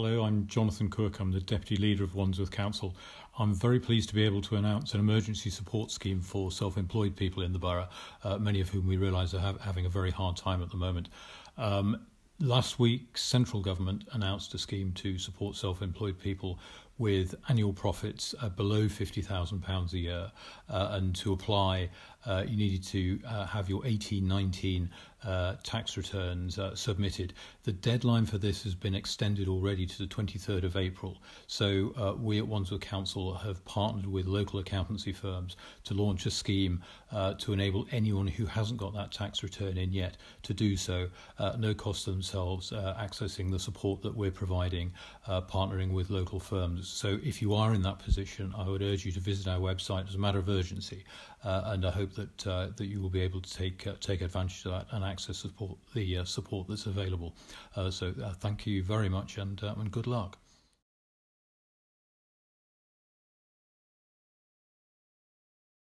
Hello, I'm Jonathan Cook. I'm the Deputy Leader of Wandsworth Council. I'm very pleased to be able to announce an emergency support scheme for self-employed people in the borough, uh, many of whom we realise are have, having a very hard time at the moment. Um, last week, central government announced a scheme to support self-employed people with annual profits uh, below £50,000 a year. Uh, and to apply, uh, you needed to uh, have your 1819 uh, tax returns uh, submitted. The deadline for this has been extended already to the 23rd of April. So we at Wandsworth Council have partnered with local accountancy firms to launch a scheme to enable anyone who hasn't got that tax return in yet to do so, no cost to themselves, uh, accessing the support that we're providing, uh, partnering with local firms. So if you are in that position, I would urge you to visit our website as a matter of urgency, uh, and I hope that uh, that you will be able to take uh, take advantage of that and access support the support that's available. So thank you very much and, and good luck.